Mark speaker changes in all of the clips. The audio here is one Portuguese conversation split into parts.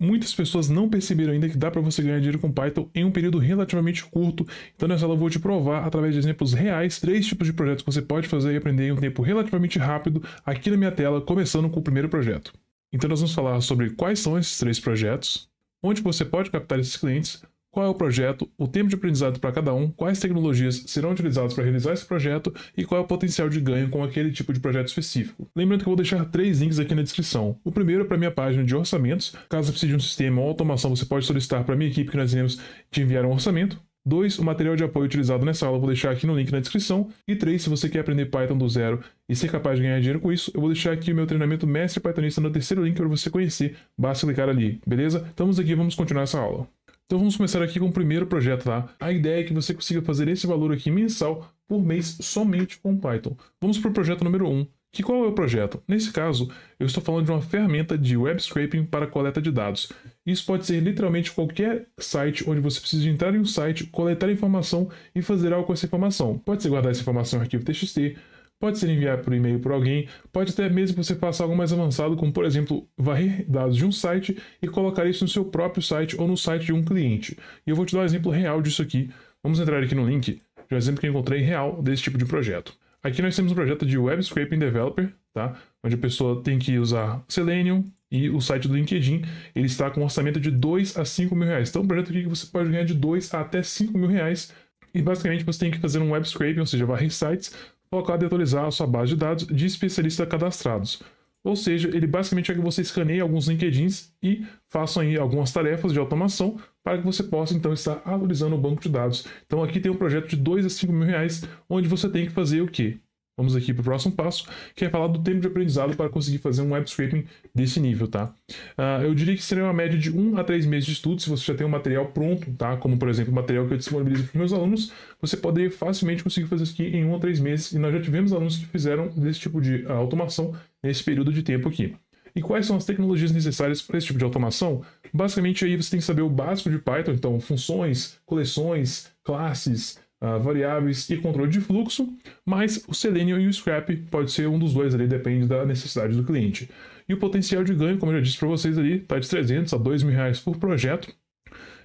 Speaker 1: muitas pessoas não perceberam ainda que dá para você ganhar dinheiro com Python em um período relativamente curto. Então nessa aula eu vou te provar através de exemplos reais três tipos de projetos que você pode fazer e aprender em um tempo relativamente rápido aqui na minha tela, começando com o primeiro projeto. Então nós vamos falar sobre quais são esses três projetos, onde você pode captar esses clientes, qual é o projeto, o tempo de aprendizado para cada um, quais tecnologias serão utilizadas para realizar esse projeto e qual é o potencial de ganho com aquele tipo de projeto específico. Lembrando que eu vou deixar três links aqui na descrição. O primeiro é para minha página de orçamentos. Caso precise de um sistema ou automação, você pode solicitar para minha equipe que nós iremos te enviar um orçamento. 2. O material de apoio utilizado nessa aula eu vou deixar aqui no link na descrição. E 3. Se você quer aprender Python do zero e ser capaz de ganhar dinheiro com isso, eu vou deixar aqui o meu treinamento Mestre Pythonista no terceiro link para você conhecer. Basta clicar ali, beleza? Estamos aqui, vamos continuar essa aula. Então vamos começar aqui com o primeiro projeto, tá? A ideia é que você consiga fazer esse valor aqui mensal por mês somente com Python. Vamos para o projeto número 1. Que qual é o projeto? Nesse caso, eu estou falando de uma ferramenta de web scraping para coleta de dados. Isso pode ser literalmente qualquer site onde você precisa entrar em um site, coletar informação e fazer algo com essa informação. Pode ser guardar essa informação em arquivo TXT, Pode ser enviado por e-mail por alguém, pode até mesmo você faça algo mais avançado, como por exemplo, varrer dados de um site e colocar isso no seu próprio site ou no site de um cliente. E eu vou te dar um exemplo real disso aqui. Vamos entrar aqui no link de um exemplo que eu encontrei real desse tipo de projeto. Aqui nós temos um projeto de Web Scraping Developer, tá? onde a pessoa tem que usar Selenium e o site do LinkedIn ele está com um orçamento de 2 a 5 mil reais. Então, um projeto aqui que você pode ganhar de 2 a até 5 mil reais. E basicamente você tem que fazer um web scraping, ou seja, varrer sites colocar e atualizar a sua base de dados de especialistas cadastrados. Ou seja, ele basicamente é que você escaneie alguns LinkedIns e façam aí algumas tarefas de automação para que você possa então estar atualizando o banco de dados. Então aqui tem um projeto de 2 a 5 mil reais, onde você tem que fazer o quê? Vamos aqui para o próximo passo, que é falar do tempo de aprendizado para conseguir fazer um web scraping desse nível, tá? Uh, eu diria que seria uma média de 1 a 3 meses de estudo, se você já tem um material pronto, tá? Como, por exemplo, o material que eu disponibilizo para os meus alunos, você poderia facilmente conseguir fazer isso aqui em 1 a 3 meses, e nós já tivemos alunos que fizeram desse tipo de uh, automação nesse período de tempo aqui. E quais são as tecnologias necessárias para esse tipo de automação? Basicamente, aí você tem que saber o básico de Python, então funções, coleções, classes, uh, variáveis e controle de fluxo, mas o Selenium e o Scrap pode ser um dos dois ali, depende da necessidade do cliente. E o potencial de ganho, como eu já disse para vocês ali, está de 300 a 2 mil reais por projeto.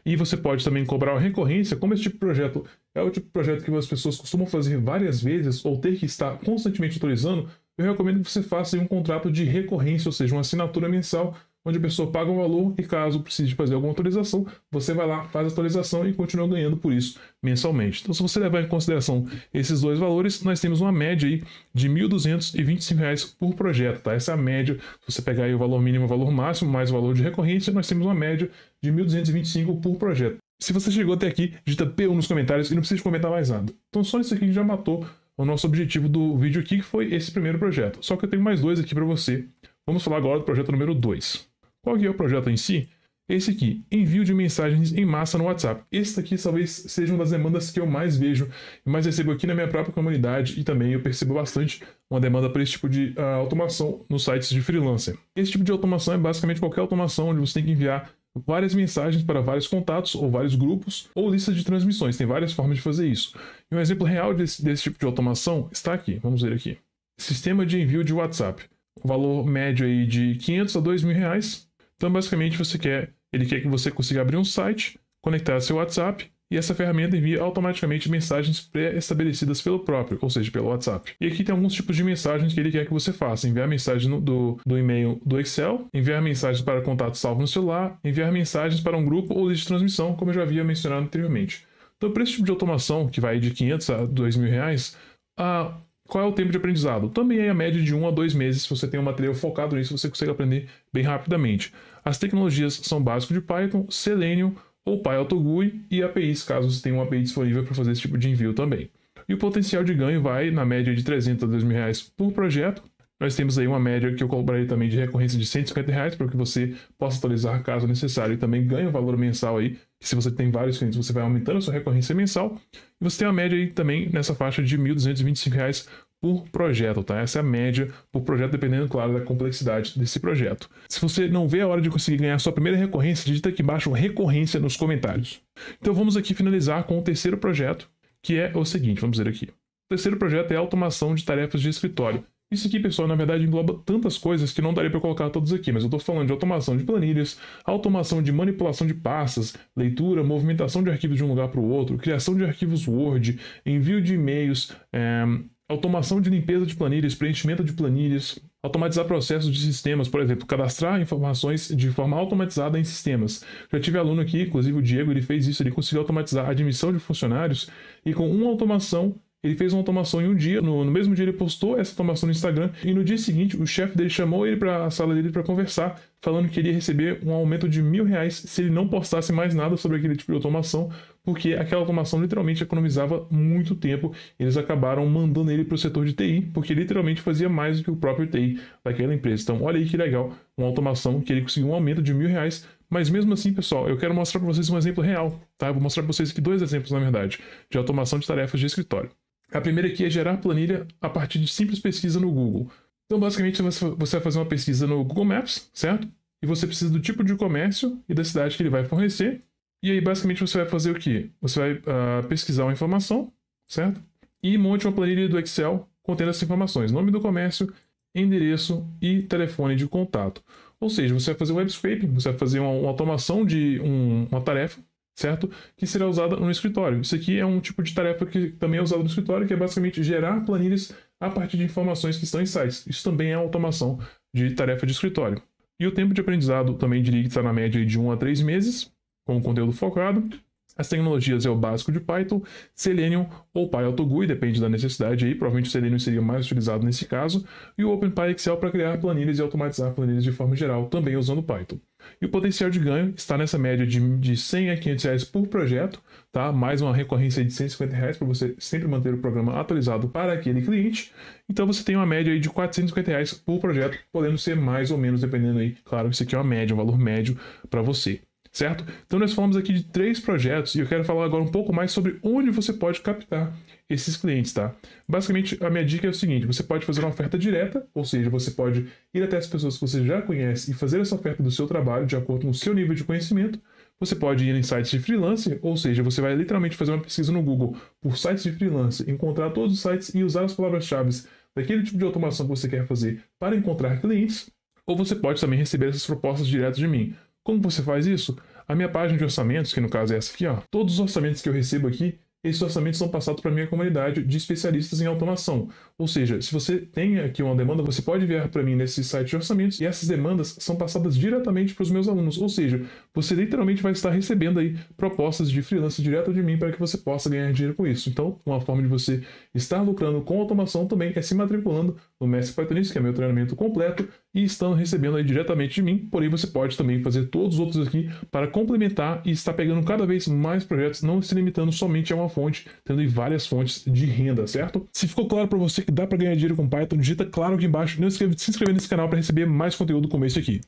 Speaker 1: E você pode também cobrar uma recorrência, como esse tipo de projeto é o tipo de projeto que as pessoas costumam fazer várias vezes ou ter que estar constantemente atualizando, eu recomendo que você faça um contrato de recorrência, ou seja, uma assinatura mensal onde a pessoa paga um valor e caso precise fazer alguma atualização, você vai lá, faz a atualização e continua ganhando por isso mensalmente. Então, se você levar em consideração esses dois valores, nós temos uma média aí de R$ 1.225 por projeto, tá? Essa é a média. Se você pegar aí o valor mínimo, o valor máximo, mais o valor de recorrência, nós temos uma média de R$ 1.225 por projeto. Se você chegou até aqui, digita P1 nos comentários e não precisa comentar mais nada. Então, só isso aqui já matou o nosso objetivo do vídeo aqui, que foi esse primeiro projeto. Só que eu tenho mais dois aqui para você. Vamos falar agora do projeto número 2. Qual que é o projeto em si? Esse aqui, envio de mensagens em massa no WhatsApp. Esse aqui talvez seja uma das demandas que eu mais vejo e mais recebo aqui na minha própria comunidade e também eu percebo bastante uma demanda para esse tipo de uh, automação nos sites de freelancer. Esse tipo de automação é basicamente qualquer automação onde você tem que enviar várias mensagens para vários contatos ou vários grupos ou listas de transmissões. Tem várias formas de fazer isso. E um exemplo real desse, desse tipo de automação está aqui. Vamos ver aqui. Sistema de envio de WhatsApp. O valor médio aí de 500 a 2 mil reais então, basicamente, você quer, ele quer que você consiga abrir um site, conectar seu WhatsApp e essa ferramenta envia automaticamente mensagens pré-estabelecidas pelo próprio, ou seja, pelo WhatsApp. E aqui tem alguns tipos de mensagens que ele quer que você faça: enviar mensagem no, do, do e-mail do Excel, enviar mensagens para contato salvo no celular, enviar mensagens para um grupo ou lista de transmissão, como eu já havia mencionado anteriormente. Então, para esse tipo de automação, que vai de 500 a 2 mil reais, a qual é o tempo de aprendizado? Também é a média de 1 a 2 meses. Se você tem um material focado nisso, você consegue aprender bem rapidamente. As tecnologias são básicas de Python, Selenium ou PyAutoGUI e APIs, caso você tenha uma API disponível para fazer esse tipo de envio também. E o potencial de ganho vai na média de 300 a 2 mil reais por projeto. Nós temos aí uma média que eu cobraria também de recorrência de 150 reais para que você possa atualizar caso necessário e também ganhe o valor mensal aí que se você tem vários clientes, você vai aumentando a sua recorrência mensal. E você tem uma média aí também nessa faixa de R$ 1.225 por projeto, tá? Essa é a média por projeto, dependendo, claro, da complexidade desse projeto. Se você não vê a hora de conseguir ganhar sua primeira recorrência, digita aqui embaixo recorrência nos comentários. Então vamos aqui finalizar com o terceiro projeto, que é o seguinte, vamos ver aqui. O terceiro projeto é automação de tarefas de escritório. Isso aqui, pessoal, na verdade engloba tantas coisas que não daria para colocar todas aqui, mas eu estou falando de automação de planilhas, automação de manipulação de pastas, leitura, movimentação de arquivos de um lugar para o outro, criação de arquivos Word, envio de e-mails, é, automação de limpeza de planilhas, preenchimento de planilhas, automatizar processos de sistemas, por exemplo, cadastrar informações de forma automatizada em sistemas. Já tive aluno aqui, inclusive o Diego, ele fez isso, ele conseguiu automatizar a admissão de funcionários e com uma automação ele fez uma automação em um dia, no, no, mesmo dia ele postou essa automação no Instagram e no dia seguinte o chefe dele chamou ele para a sala dele para conversar, falando que ele ia receber um aumento de mil reais se ele não postasse mais nada sobre aquele tipo de automação, porque aquela automação literalmente economizava muito tempo. Eles acabaram mandando ele para o setor de TI, porque literalmente fazia mais do que o próprio TI daquela empresa. Então, olha aí que legal, uma automação que ele conseguiu um aumento de mil reais. Mas mesmo assim, pessoal, eu quero mostrar para vocês um exemplo real, tá? Eu vou mostrar para vocês aqui dois exemplos, na verdade, de automação de tarefas de escritório. A primeira aqui é gerar planilha a partir de simples pesquisa no Google. Então, basicamente, você vai fazer uma pesquisa no Google Maps, certo? E você precisa do tipo de comércio e da cidade que ele vai fornecer. E aí, basicamente, você vai fazer o quê? Você vai uh, pesquisar uma informação, certo? E monte uma planilha do Excel contendo essas informações: nome do comércio, endereço e telefone de contato. Ou seja, você vai fazer um web scraping, você vai fazer uma, uma automação de um, uma tarefa certo? Que será usada no escritório. Isso aqui é um tipo de tarefa que também é usado no escritório, que é basicamente gerar planilhas a partir de informações que estão em sites. Isso também é automação de tarefa de escritório. E o tempo de aprendizado também diria que está na média de 1 a 3 meses, com o conteúdo focado. As tecnologias é o básico de Python, Selenium ou PyAutoGUI, depende da necessidade aí, provavelmente o Selenium seria mais utilizado nesse caso, e o OpenPyXL para criar planilhas e automatizar planilhas de forma geral, também usando Python. E o potencial de ganho está nessa média de, de 100 a 500 reais por projeto, tá? mais uma recorrência de 150 reais para você sempre manter o programa atualizado para aquele cliente. Então você tem uma média aí de 450 reais por projeto, podendo ser mais ou menos, dependendo aí. Claro, isso aqui é uma média, um valor médio para você certo? Então nós falamos aqui de três projetos e eu quero falar agora um pouco mais sobre onde você pode captar esses clientes, tá? Basicamente, a minha dica é o seguinte: você pode fazer uma oferta direta, ou seja, você pode ir até as pessoas que você já conhece e fazer essa oferta do seu trabalho de acordo com o seu nível de conhecimento. Você pode ir em sites de freelancer, ou seja, você vai literalmente fazer uma pesquisa no Google por sites de freelancer, encontrar todos os sites e usar as palavras-chave daquele tipo de automação que você quer fazer para encontrar clientes. Ou você pode também receber essas propostas direto de mim. Como você faz isso? A minha página de orçamentos, que no caso é essa aqui, ó, todos os orçamentos que eu recebo aqui, esses orçamentos são passados para a minha comunidade de especialistas em automação. Ou seja, se você tem aqui uma demanda, você pode enviar para mim nesse site de orçamentos e essas demandas são passadas diretamente para os meus alunos. Ou seja, você literalmente vai estar recebendo aí propostas de freelance direto de mim para que você possa ganhar dinheiro com isso. Então, uma forma de você estar lucrando com automação também é se matriculando no Mestre Pythonista, que é meu treinamento completo, e estando recebendo aí diretamente de mim. Porém, você pode também fazer todos os outros aqui para complementar e estar pegando cada vez mais projetos, não se limitando somente a uma fonte, tendo várias fontes de renda, certo? Se ficou claro para você que dá para ganhar dinheiro com Python, digita claro aqui embaixo. Não de se inscrever nesse canal para receber mais conteúdo como esse aqui.